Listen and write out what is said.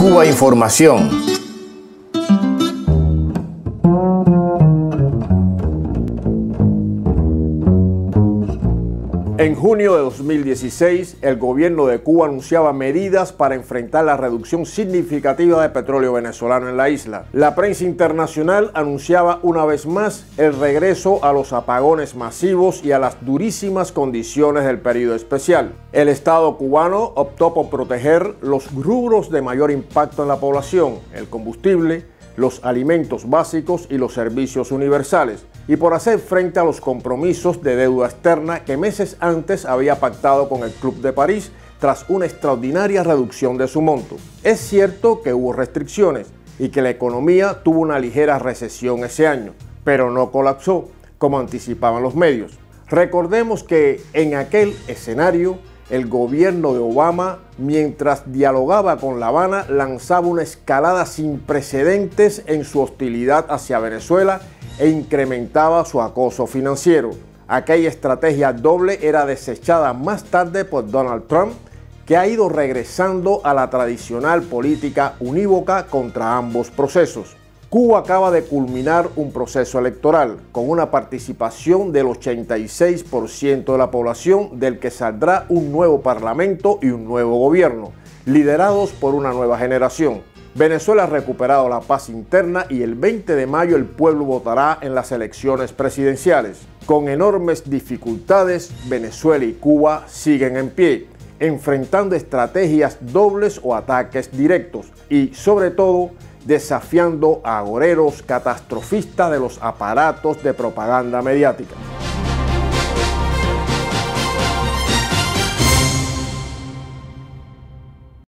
Cuba Información. En junio de 2016, el gobierno de Cuba anunciaba medidas para enfrentar la reducción significativa de petróleo venezolano en la isla. La prensa internacional anunciaba una vez más el regreso a los apagones masivos y a las durísimas condiciones del periodo especial. El Estado cubano optó por proteger los rubros de mayor impacto en la población, el combustible, los alimentos básicos y los servicios universales y por hacer frente a los compromisos de deuda externa que meses antes había pactado con el Club de París tras una extraordinaria reducción de su monto. Es cierto que hubo restricciones y que la economía tuvo una ligera recesión ese año, pero no colapsó como anticipaban los medios. Recordemos que en aquel escenario el gobierno de Obama, mientras dialogaba con La Habana, lanzaba una escalada sin precedentes en su hostilidad hacia Venezuela e incrementaba su acoso financiero. Aquella estrategia doble era desechada más tarde por Donald Trump, que ha ido regresando a la tradicional política unívoca contra ambos procesos. Cuba acaba de culminar un proceso electoral con una participación del 86% de la población del que saldrá un nuevo parlamento y un nuevo gobierno, liderados por una nueva generación. Venezuela ha recuperado la paz interna y el 20 de mayo el pueblo votará en las elecciones presidenciales. Con enormes dificultades, Venezuela y Cuba siguen en pie, enfrentando estrategias dobles o ataques directos y, sobre todo, desafiando a agoreros catastrofistas de los aparatos de propaganda mediática.